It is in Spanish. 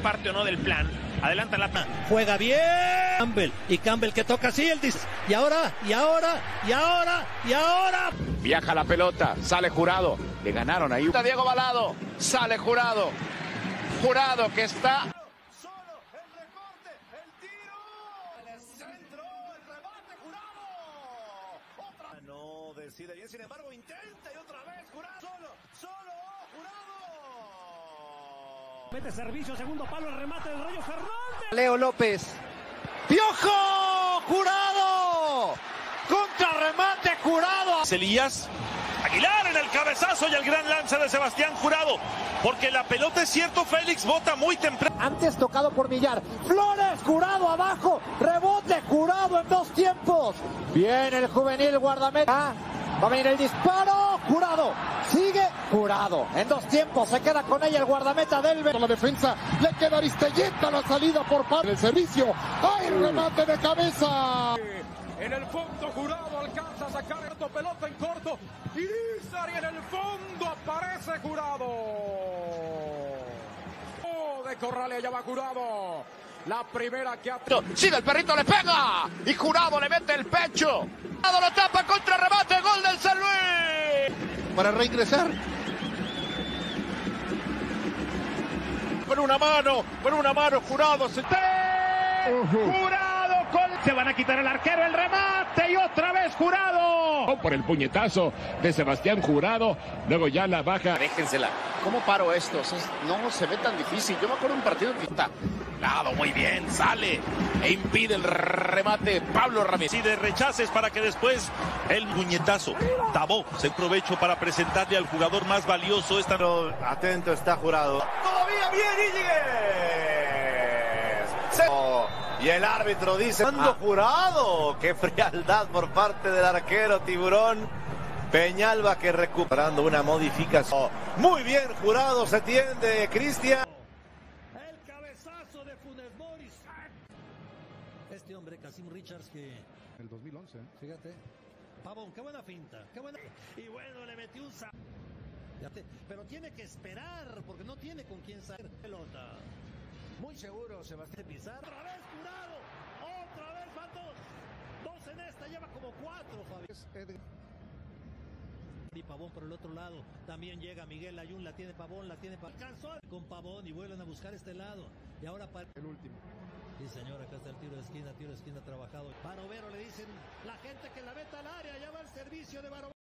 parte o no del plan. Adelanta la Juega bien Campbell. Y Campbell que toca así el dis. Y ahora, y ahora, y ahora, y ahora. Viaja la pelota, sale jurado. Le ganaron ahí. Está Diego Balado, sale jurado. Jurado que está. Solo el recorte, el tiro. El centro, el remate, jurado. Otra. No decide bien, sin embargo, intenta y otra vez jurado. Solo, solo, jurado. Mete servicio, segundo palo, el remate del Rayo Fernández. Leo López. ¡Piojo! ¡Jurado! ¡Contrarremate jurado! Elías. Aguilar en el cabezazo y el gran lance de Sebastián Jurado. Porque la pelota es cierto, Félix bota muy temprano. Antes tocado por Millar. Flores, jurado abajo. Rebote, jurado en dos tiempos. Viene el juvenil guardameta. Va a venir el disparo. Jurado. Sigue jurado. En dos tiempos se queda con ella el guardameta del La defensa le queda Aristelleta la salida por parte del servicio. ¡Hay remate de cabeza! En el fondo jurado alcanza a sacar esto, pelota en corto. Y Izari en el fondo aparece jurado. Oh, de Corral y allá va jurado. La primera que ha... Sigue el perrito, le pega. Y jurado le mete el pecho. Jurado lo tapa contra remate, gol del San Luis. Para reingresar. Con una mano, con una mano, jurado. Se... Jurado con... Se van a quitar el arquero, el remate y otra vez jurado. Por el puñetazo de Sebastián Jurado. Luego ya la baja. Déjensela. ¿Cómo paro estos? Es- no se ve tan difícil. Yo me acuerdo de un partido que está. Lado muy bien, sale e impide el remate Pablo Ramírez. Y de rechaces para que después el puñetazo. Tabó, se provecho para presentarle al jugador más valioso esta Atento está jurado. Todavía bien Íñiguez. Se- Oh, Y el árbitro dice, ¿cuándo jurado? Qué frialdad por parte del arquero Tiburón. Peñalba que recuperando una modificación. Muy bien jurado, se tiende Cristian. Funes Moris. Este hombre, Casim Richards, que. El 2011. Fíjate. Pavón, qué buena finta. Qué buena. Y bueno, le metió un sa- Pero tiene que esperar, porque no tiene con quién salir pelota. Muy seguro, Sebastián Pizarro. Otra vez curado. Otra vez van dos. Dos en esta, lleva como cuatro, Fabián. Y Pavón por el otro lado. También llega Miguel Ayun, la tiene Pavón, la tiene Pavón. Alcanzó con Pavón y vuelven a buscar este lado. Y ahora para. El último. Sí, señor, acá está el tiro de esquina, tiro de esquina trabajado. Barovero le dicen la gente que la meta al área, ya va el servicio de Barovero.